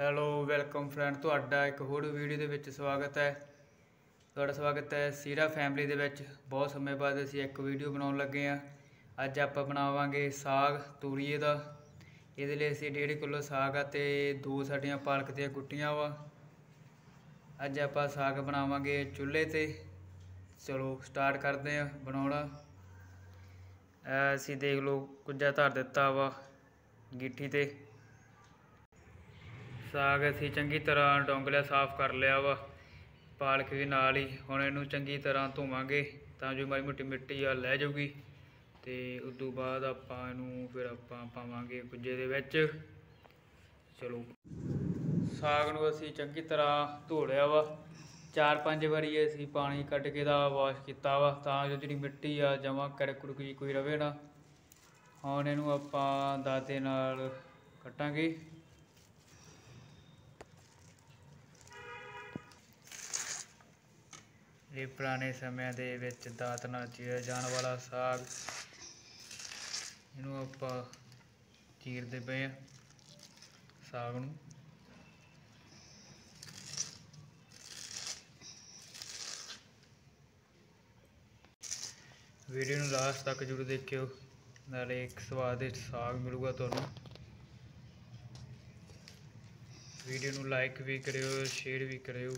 Hello welcome friend ਤੁਹਾਡਾ ਇੱਕ ਹੋਰ ਵੀਡੀਓ ਦੇ ਵਿੱਚ ਸਵਾਗਤ ਹੈ। ਤੁਹਾਡਾ ਸਵਾਗਤ ਹੈ ਸੀਰਾ ਫੈਮਿਲੀ ਦੇ ਵਿੱਚ। ਬਹੁਤ ਸਮੇਂ ਬਾਅਦ ਅਸੀਂ ਇੱਕ ਵੀਡੀਓ ਬਣਾਉਣ ਲੱਗੇ ਹਾਂ। ਅੱਜ ਆਪਾਂ ਬਣਾਵਾਂਗੇ ਸਾਗ ਤੂਰੀਏ ਦਾ। ਇਹਦੇ ਲਈ ਅਸੀਂ 1.5 ਕਿਲੋ ਸਾਗ ਆ ਤੇ ਦੋ ਸਾਡੀਆਂ ਪਾਲਕ ਦੀਆਂ ਗੁੱਟੀਆਂ ਵਾ। ਅੱਜ ਆਪਾਂ ਸਾਗ ਬਣਾਵਾਂਗੇ ਚੁੱਲ੍ਹੇ ਤੇ। ਚਲੋ ਸਟਾਰਟ ਕਰਦੇ ਹਾਂ ਬਣਾਉਣਾ। ਅਸੀਂ ਦੇਖ ਲਓ, ਕੁੱਜਾ ਧਰ ਦਿੱਤਾ ਵਾ ਗਿੱਠੀ ਤੇ। ਸਾਗ ਅਸੀਂ ਚੰਗੀ ਤਰ੍ਹਾਂ ਡੋਂਗ ਲਿਆ ਸਾਫ਼ ਕਰ ਲਿਆ ਵਾ, ਪਾਲਕ ਵੀ ਨਾਲ ਹੀ, ਹੁਣ ਇਹਨੂੰ ਚੰਗੀ ਤਰ੍ਹਾਂ ਧੋਵਾਂਗੇ ਤਾਂ ਜੋ ਮਾੜੀ ਮੋਟੀ ਮਿੱਟੀ ਆ ਲੈ ਜਾਊਗੀ ਤੇ ਉਸ ਤੋਂ ਬਾਅਦ ਆਪਾਂ ਇਹਨੂੰ ਫਿਰ ਆਪਾਂ ਪਾਵਾਂਗੇ ਕੁੱਜੇ ਦੇ ਵਿੱਚ। ਚਲੋ। ਸਾਗ ਨੂੰ ਅਸੀਂ ਚੰਗੀ ਤਰ੍ਹਾਂ ਧੋ ਲਿਆ ਵਾ, ਚਾਰ ਪੰਜ ਵਾਰੀ ਅਸੀਂ ਪਾਣੀ ਕੱਢ ਕੇ ਦਾ ਵਾਸ਼ ਕੀਤਾ ਵਾ ਤਾਂ ਜੋ ਜਿਹੜੀ ਮਿੱਟੀ ਆ ਜਮਾ ਕੜਕ ਕੁੜਕ ਜੀ ਕੋਈ ਰਵੇ ਨਾ। ਹੁਣ ਇਹਨੂੰ ਆਪਾਂ ਦਾਤੇ ਨਾਲ ਕੱਟਾਂਗੇ। ਇਹ ਪੁਰਾਣੇ ਸਮਿਆਂ ਦੇ ਵਿੱਚ ਦਾਤ ਨਾਲ ਚੀਰਿਆ ਜਾਣ ਵਾਲਾ ਸਾਗ, ਇਹਨੂੰ ਆਪਾਂ ਚੀਰਦੇ ਪਏ ਆ ਸਾਗ ਨੂੰ। ਵੀਡੀਓ ਨੂੰ ਲਾਸਟ ਤੱਕ ਜ਼ਰੂਰ ਦੇਖਿਓ, ਨਾਲੇ ਇੱਕ ਸਵਾਦਿਸ਼ਟ ਸਾਗ ਮਿਲੂਗਾ ਤੁਹਾਨੂੰ। ਵੀਡੀਓ ਨੂੰ ਲਾਈਕ ਵੀ ਕਰਿਓ ਸ਼ੇਅਰ ਵੀ ਕਰਿਓ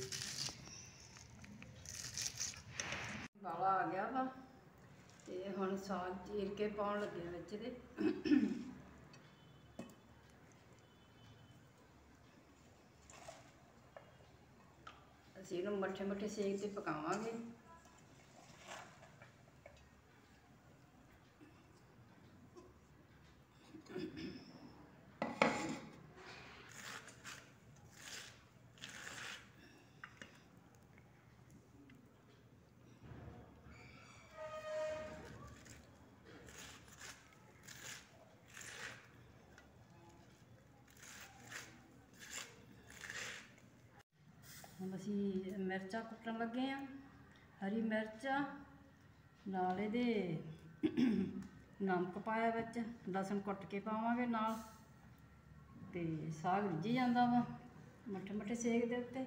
ਵਾਲਾ ਆ ਗਿਆ ਵਾ ਤੇ ਹੁਣ ਸਾਗ ਚੀਰ ਕੇ ਪਾਉਣ ਲੱਗੇ ਵਿੱਚ ਦੇ। ਅਸੀਂ ਇਹਨੂੰ ਮੱਠੇ ਮੱਠੇ ਸੇਕ ਤੇ ਪਕਾਵਾਂਗੇ। ਅਸੀਂ ਮਿਰਚਾਂ ਕੁੱਟਣ ਲੱਗੇ ਆ, ਹਰੀ ਮਿਰਚਾਂ, ਨਾਲ ਇਹਦੇ ਨਮਕ ਪਾਇਆ ਵਿੱਚ, ਲਸਣ ਕੁੱਟ ਕੇ ਪਾਵਾਂਗੇ ਨਾਲ, ਤੇ ਸਾਗ ਰਿੱਝੀ ਜਾਂਦਾ ਵਾ, ਮੱਠੇ ਮੱਠੇ ਸੇਕ ਦੇ ਉੱਤੇ।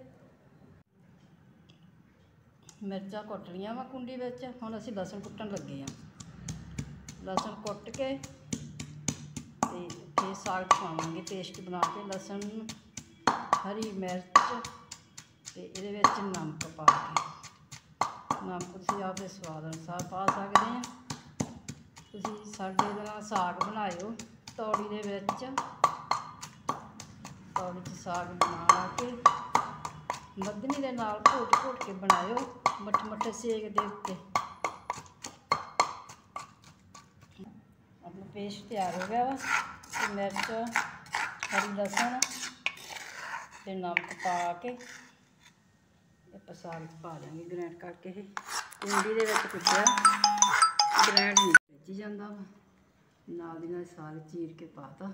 ਮਿਰਚਾਂ ਕੁੱਟ ਲਈਆਂ ਵਾ ਕੁੰਡੀ ਵਿੱਚ, ਹੁਣ ਅਸੀਂ ਲਸਣ ਕੁੱਟਣ ਲੱਗੇ ਆ। ਲਸਣ ਕੁੱਟ ਕੇ ਤੇ ਫਿਰ ਸਾਗ ਪਾਵਾਂਗੇ, ਪੇਸਟ ਬਣਾ ਕੇ, ਲਸਣ, ਹਰੀ ਮਿਰਚ ਤੇ ਇਹਦੇ ਵਿੱਚ ਨਮਕ ਪਾ ਕੇ। ਨਮਕ ਤੁਸੀਂ ਆਪਦੇ ਸਵਾਦ ਅਨੁਸਾਰ ਪਾ ਸਕਦੇ ਆ। ਤੁਸੀਂ ਸਾਡੇ ਦੇ ਨਾਲ ਸਾਗ ਬਣਾਇਓ। ਤੌੜੀ ਦੇ ਵਿੱਚ, ਤੌੜੀ 'ਚ ਸਾਗ ਬਣਾ ਕੇ, ਮੱਧਨੀ ਦੇ ਨਾਲ ਘੋਟ ਘੋਟ ਕੇ ਬਣਾਇਓ ਮੱਠ ਮੱਠੇ ਸੇਕ ਦੇ ਉੱਤੇ। ਆਪਣਾ ਪੇਸਟ ਤਿਆਰ ਹੋ ਗਿਆ ਵਾ। ਮਿਰਚ, ਹਰੀ ਲਸਣ ਤੇ ਨਮਕ ਪਾ ਕੇ ਆਪਾਂ ਸਾਗ ਪਾ ਲਾਂਗੇ ਗ੍ਰਾਈਂਡ ਕਰਕੇ ਇਹ। ਕੁੰਡੀ ਦੇ ਵਿੱਚ ਕੁੱਟਿਆ ਗ੍ਰਾਈਂਡ ਨਹੀਂ, ਵਿੱਚ ਜਾਂਦਾ ਵਾ। ਨਾਲ ਦੀ ਨਾਲ ਸਾਗ ਚੀਰ ਕੇ ਪਾਤਾ।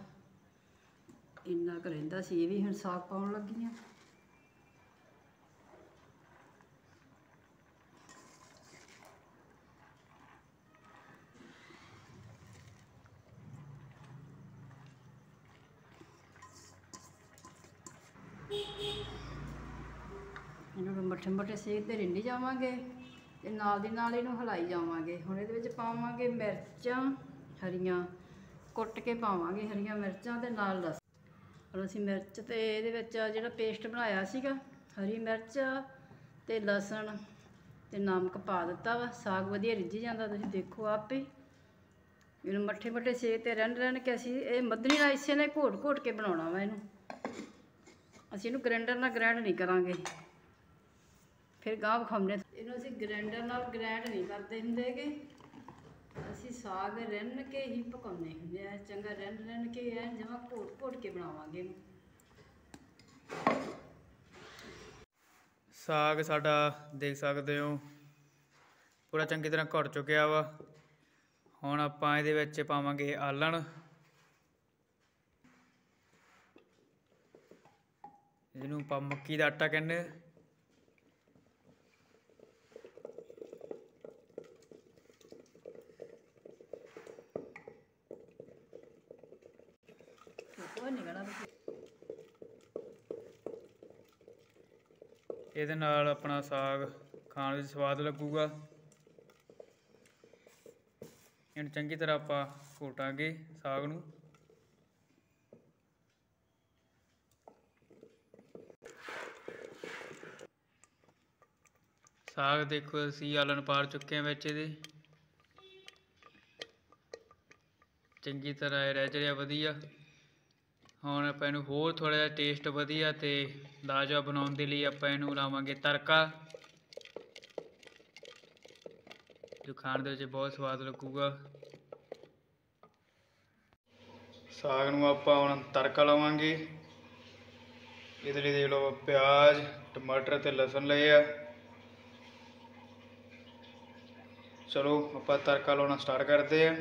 ਇੰਨਾ ਕੁ ਰਹਿੰਦਾ ਸੀ, ਇਹ ਵੀ ਹੁਣ ਸਾਗ ਪਾਉਣ ਲੱਗੀ ਆ ਇਹਨੂੰ ਮੱਠੇ ਮੱਠੇ ਸੇਕ ਤੇ ਰਿੰਨੀ ਜਾਵਾਂਗੇ ਤੇ ਨਾਲ ਦੀ ਨਾਲ ਇਹਨੂੰ ਹਿਲਾਈ ਜਾਵਾਂਗੇ। ਹੁਣ ਇਹਦੇ ਵਿੱਚ ਪਾਵਾਂਗੇ ਮਿਰਚਾਂ, ਹਰੀਆਂ, ਕੁੱਟ ਕੇ ਪਾਵਾਂਗੇ ਹਰੀਆਂ ਮਿਰਚਾਂ ਤੇ ਨਾਲ ਲਸਣ ਹੁਣ ਅਸੀਂ ਮਿਰਚ ਤੇ ਇਹਦੇ ਵਿੱਚ ਜਿਹੜਾ ਪੇਸਟ ਬਣਾਇਆ ਸੀਗਾ, ਹਰੀ ਮਿਰਚ ਤੇ ਲਸਣ ਤੇ ਨਮਕ ਪਾ ਦਿੱਤਾ ਵਾ। ਸਾਗ ਵਧੀਆ ਰਿੱਝੀ ਜਾਂਦਾ, ਤੁਸੀਂ ਦੇਖੋ ਆਪੇ। ਇਹਨੂੰ ਮੱਠੇ ਮੱਠੇ ਸੇਕ ਤੇ ਰਹਿਣ ਰਹਿਣ ਕੇ ਅਸੀਂ ਇਹ ਮੱਧਰੀ ਨਾਲ ਇਸੇ ਨੇ ਘੋਟ ਘੋਟ ਕੇ ਬਣਾਉਣਾ ਵਾ ਇਹਨੂੰ। ਅਸੀਂ ਇਹਨੂੰ ਗ੍ਰਾਈਂਡਰ ਨਾਲ ਗ੍ਰਾਈਂਡ ਨਹੀਂ ਕਰਾਂਗੇ। ਫਿਰ ਗਾਂ ਵਿਖਾਉਂਦੇ ਇਹਨੂੰ ਅਸੀਂ ਗ੍ਰਾਈਂਡਰ ਨਾਲ ਗ੍ਰਾਈਂਡ ਨਹੀਂ ਕਰਦੇ ਹੁੰਦੇਗੇ ਅਸੀਂ ਸਾਗ ਰਿੰਨ ਕੇ ਹੀ ਪਕਾਉਂਦੇ ਹੁੰਦੇ ਆ। ਚੰਗਾ ਰਿੰਨ ਰਿੰਨ ਕੇ ਐ ਜਮਾ ਘੋਟ ਘੋਟ ਕੇ ਬਣਾਵਾਂਗੇ ਇਹਨੂੰ। ਸਾਗ ਸਾਡਾ ਦੇਖ ਸਕਦੇ ਹੋ ਪੂਰਾ ਚੰਗੀ ਤਰ੍ਹਾਂ ਘੁੱਟ ਚੁੱਕਿਆ ਵਾ। ਹੁਣ ਆਪਾਂ ਇਹਦੇ ਵਿੱਚ ਪਾਵਾਂਗੇ ਆਲਣ। ਜਿਹਨੂੰ ਆਪਾਂ ਮੱਕੀ ਦਾ ਆਟਾ ਕਹਿੰਦੇ ਹਾਂ। ਉਹ ਨਿਕਲਣਾ ਇਹਦੇ ਨਾਲ ਆਪਣਾ ਸਾਗ ਖਾਣ ਵਿੱਚ ਸਵਾਦ ਲੱਗੂਗਾ। ਇਹਨੂੰ ਚੰਗੀ ਤਰ੍ਹਾਂ ਆਪਾਂ ਘੋਟਾਂਗੇ ਸਾਗ ਨੂੰ। ਸਾਗ ਦੇਖੋ ਅਸੀਂ ਆਲਣ ਪਾਰ ਚੁੱਕੇ ਹਾਂ ਵਿੱਚ ਇਹਦੇ। ਚੰਗੀ ਤਰ੍ਹਾਂ ਇਹ ਰਹਿ ਚੜਿਆ ਵਧੀਆ। ਹੁਣ ਆਪਾਂ ਇਹਨੂੰ ਹੋਰ ਥੋੜਾ ਜਿਹਾ ਟੇਸਟ ਵਧੀਆ ਤੇ ਲਾਜਵਾਬ ਬਣਾਉਣ ਦੇ ਲਈ ਆਪਾਂ ਇਹਨੂੰ ਲਾਵਾਂਗੇ ਤੜਕਾ। ਜੋ ਖਾਣ ਦੇ ਵਿੱਚ ਬਹੁਤ ਸਵਾਦ ਲੱਗੂਗਾ। ਸਾਗ ਨੂੰ ਆਪਾਂ ਹੁਣ ਤੜਕਾ ਲਾਵਾਂਗੇ। ਇਹਦੇ ਲਈ ਦੇਖ ਲਓ ਪਿਆਜ਼, ਟਮਾਟਰ ਤੇ ਲਸਣ ਲਏ ਆ। ਚਲੋ ਆਪਾਂ ਤੜਕਾ ਲਾਉਣਾ ਸਟਾਰਟ ਕਰਦੇ ਆ।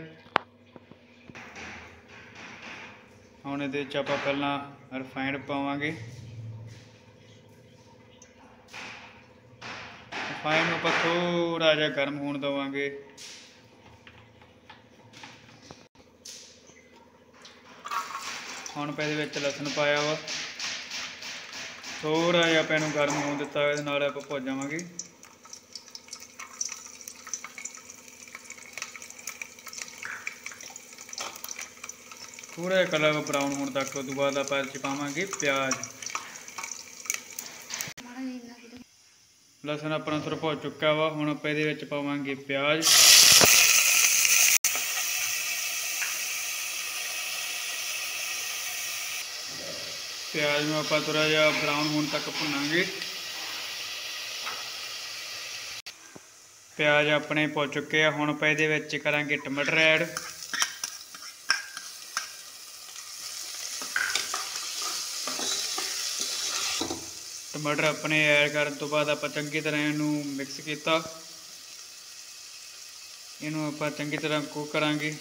ਹੁਣ ਇਹਦੇ ਵਿੱਚ ਆਪਾਂ ਪਹਿਲਾਂ ਰਿਫਾਈਨਡ ਪਾਵਾਂਗੇ। ਰਿਫਾਈਨਡ ਨੂੰ ਆਪਾਂ ਥੋੜਾ ਜਿਹਾ ਗਰਮ ਹੋਣ ਦੇਵਾਂਗੇ। ਹੁਣ ਆਪਾਂ ਇਹਦੇ ਵਿੱਚ ਲਸਣ ਪਾਇਆ ਵਾ। ਥੋੜਾ ਜਿਹਾ ਆਪਾਂ ਇਹਨੂੰ ਗਰਮ ਹੋਣ ਦਿੱਤਾ ਇਹਦੇ ਨਾਲ ਆਪਾਂ ਭੁੱਜ ਜਾਵਾਂਗੇ। ਥੋੜਾ ਜਿਹਾ ਕਲਰ ਬਰਾਊਨ ਹੋਣ ਤੱਕ, ਉਸ ਬਾਅਦ ਆਪਾਂ ਇਹ 'ਚ ਪਾਵਾਂਗੇ ਪਿਆਜ਼। ਲਸਣ ਆਪਣਾ ਥੋੜਾ ਭੁੱਜ ਚੁੱਕਾ ਵਾ, ਹੁਣ ਆਪਾਂ ਇਹਦੇ ਵਿੱਚ ਪਾਵਾਂਗੇ ਪਿਆਜ਼। ਪਿਆਜ਼ ਨੂੰ ਆਪਾਂ ਥੋੜਾ ਜਿਹਾ ਬਰਾਊਨ ਹੋਣ ਤੱਕ ਭੁੰਨਾਂਗੇ। ਪਿਆਜ਼ ਆਪਣੇ ਭੁੱਜ ਚੁੱਕੇ ਆ, ਹੁਣ ਆਪਾਂ ਇਹਦੇ ਵਿੱਚ ਕਰਾਂਗੇ ਟਮਾਟਰ ਐਡ। ਟਮਾਟਰ ਆਪਣੇ ਐਡ ਕਰਨ ਤੋਂ ਬਾਅਦ ਆਪਾਂ ਚੰਗੀ ਤਰ੍ਹਾਂ ਇਹਨੂੰ ਮਿਕਸ ਕੀਤਾ। ਇਹਨੂੰ ਆਪਾਂ ਚੰਗੀ ਤਰ੍ਹਾਂ ਕੁੱਕ ਕਰਾਂਗੇ।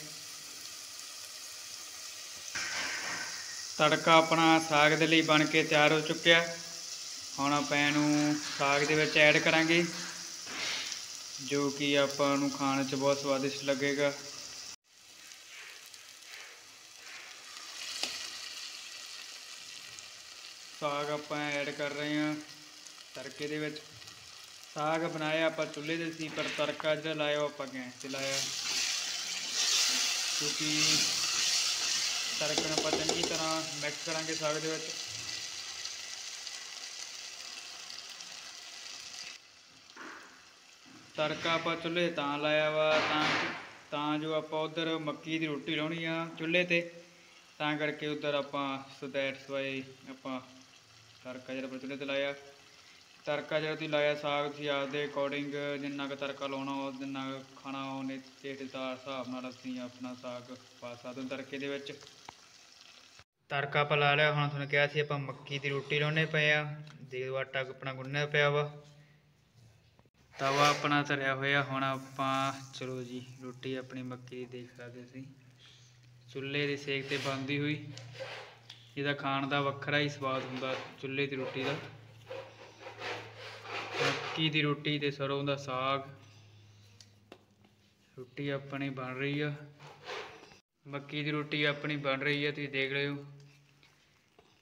ਤੜਕਾ ਆਪਣਾ ਸਾਗ ਦੇ ਲਈ ਬਣ ਕੇ ਤਿਆਰ ਹੋ ਚੁੱਕਿਆ। ਹੁਣ ਆਪਾਂ ਇਹਨੂੰ ਸਾਗ ਦੇ ਵਿੱਚ ਐਡ ਕਰਾਂਗੇ, ਜੋ ਕਿ ਆਪਾਂ ਨੂੰ ਖਾਣ 'ਚ ਬਹੁਤ ਸਵਾਦਿਸ਼ਟ ਲੱਗੇਗਾ। ਸਾਗ ਆਪਾਂ ਐਡ ਕਰ ਰਹੇ ਹਾਂ ਤੜਕੇ ਦੇ ਵਿੱਚ। ਸਾਗ ਬਣਾਇਆ ਆਪਾਂ ਚੁੱਲ੍ਹੇ ਦੇ ਸੀ, ਪਰ ਤੜਕਾ ਜਿਹੜਾ ਲਾਇਆ ਆਪਾਂ ਗੈਸ ਤੇ ਲਾਇਆ। ਕਿਉਂਕਿ ਤੜਕੇ ਆਪਾਂ ਚੰਗੀ ਤਰ੍ਹਾਂ ਮਿਕਸ ਕਰਾਂਗੇ ਸਾਗ ਦੇ ਵਿੱਚ। ਤੜਕਾ ਆਪਾਂ ਚੁੱਲ੍ਹੇ ਤਾਂ ਲਾਇਆ ਵਾ, ਤਾਂ ਤਾਂ ਜੋ ਆਪਾਂ ਉਧਰ ਮੱਕੀ ਦੀ ਰੋਟੀ ਲਾਉਣੀ ਆ ਚੁੱਲ੍ਹੇ ਤੇ, ਤਾਂ ਕਰਕੇ ਉਧਰ ਆਪਾਂ ਸੋ ਸਵਾਏ ਆਪਾਂ ਤੜਕਾ ਜਿਹੜਾ ਆਪਾਂ ਚੁੱਲ੍ਹੇ ਤੇ ਲਾਇਆ। ਤੜਕਾ ਜਿਹੜਾ ਤੁਸੀਂ ਲਾਇਆ ਸਾਗ, ਤੁਸੀਂ ਆਪਦੇ ਅਕੋਰਡਿੰਗ ਜਿੰਨਾ ਕੁ ਤੜਕਾ ਲਾਉਣਾ ਉਹ, ਜਿੰਨਾ ਕੁ ਖਾਣਾ ਉਹਨੇ ਟੇਸਟ ਦੇ ਹਿਸਾਬ ਨਾਲ ਅਸੀਂ ਆਪਣਾ ਸਾਗ ਪਾ ਸਕਦੇ ਹਾਂ ਤੜਕੇ ਦੇ ਵਿੱਚ। ਤੜਕਾ ਆਪਾਂ ਲਾ ਲਿਆ, ਹੁਣ ਤੁਹਾਨੂੰ ਕਿਹਾ ਸੀ ਆਪਾਂ ਮੱਕੀ ਦੀ ਰੋਟੀ ਲਾਉਣੇ ਪਏ ਆ ਦੇਖੋ ਆਟਾ ਆਪਣਾ ਗੁੰਨਿਆ ਪਿਆ ਵਾ। ਤਵਾ ਆਪਣਾ ਧਰਿਆ ਹੋਇਆ, ਹੁਣ ਆਪਾਂ, ਚਲੋ ਜੀ, ਰੋਟੀ ਆਪਣੀ ਮੱਕੀ ਦੀ ਦੇਖ ਸਕਦੇ ਤੁਸੀਂ। ਚੁੱਲ੍ਹੇ ਦੇ ਸੇਕ ਤੇ ਬਣਦੀ ਹੋਈ। ਇਹਦਾ ਖਾਣ ਦਾ ਵੱਖਰਾ ਹੀ ਸਵਾਦ ਹੁੰਦਾ ਚੁੱਲ੍ਹੇ ਦੀ ਰੋਟੀ ਦਾ। ਮੱਕੀ ਦੀ ਰੋਟੀ ਤੇ ਸਰੋਂ ਦਾ ਸਾਗ। ਰੋਟੀ ਆਪਣੀ ਬਣ ਰਹੀ ਆ। ਮੱਕੀ ਦੀ ਰੋਟੀ ਆਪਣੀ ਬਣ ਰਹੀ ਆ, ਤੁਸੀਂ ਦੇਖ ਰਹੇ ਹੋ।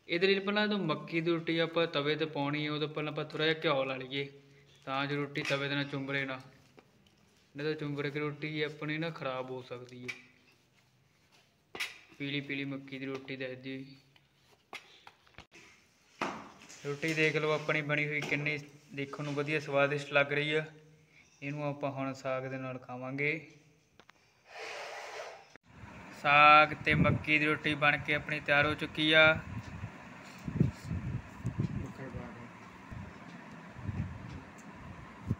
ਇਹਦੇ ਲਈ ਪਹਿਲਾਂ ਜਦੋਂ ਮੱਕੀ ਦੀ ਰੋਟੀ ਆਪਾਂ ਤਵੇ ਤੇ ਪਾਉਣੀ ਹੈ ਉਹਦੇ ਪਹਿਲਾਂ ਆਪਾਂ ਥੋੜਾ ਜਿਹਾ ਘਿਓ ਲਾ ਲਈਏ, ਤਾਂ ਜੋ ਰੋਟੀ ਤਵੇ ਦੇ ਨਾਲ ਚੁੰਬੜੇ ਨਾ। ਨਹੀਂ ਤਾਂ ਚੁੰਬੜ ਕੇ ਰੋਟੀ ਆਪਣੀ ਨਾ ਖਰਾਬ ਹੋ ਸਕਦੀ ਹੈ ਪੀਲੀ ਪੀਲੀ ਮੱਕੀ ਦੀ ਰੋਟੀ ਦੱਸਦੀ ਰੋਟੀ ਦੇਖ ਲਓ, ਆਪਣੀ ਬਣੀ ਹੋਈ ਕਿੰਨੀ ਦੇਖਣ ਨੂੰ ਵਧੀਆ, ਸਵਾਦਿਸ਼ਟ ਲੱਗ ਰਹੀ ਆ। ਇਹਨੂੰ ਆਪਾਂ ਹੁਣ ਸਾਗ ਦੇ ਨਾਲ ਖਾਵਾਂਗੇ। ਸਾਗ ਤੇ ਮੱਕੀ ਦੀ ਰੋਟੀ ਬਣ ਕੇ ਆਪਣੀ ਤਿਆਰ ਹੋ ਚੁੱਕੀ ਆ।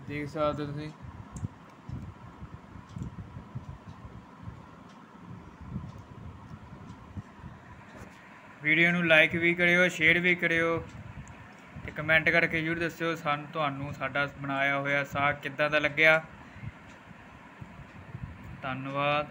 ਦੇਖ ਸਕਦੇ ਹੋ ਤੁਸੀਂ। ਵੀਡੀਓ ਨੂੰ ਲਾਈਕ ਵੀ ਕਰਿਓ ਸ਼ੇਅਰ ਵੀ ਕਰਿਓ। ਕਮੈਂਟ ਕਰਕੇ ਜ਼ਰੂਰ ਦੱਸਿਓ ਸਾਨੂੰ ਤੁਹਾਨੂੰ ਸਾਡਾ ਬਣਾਇਆ ਹੋਇਆ ਸਾਗ ਕਿੱਦਾਂ ਦਾ ਲੱਗਿਆ। ਧੰਨਵਾਦ।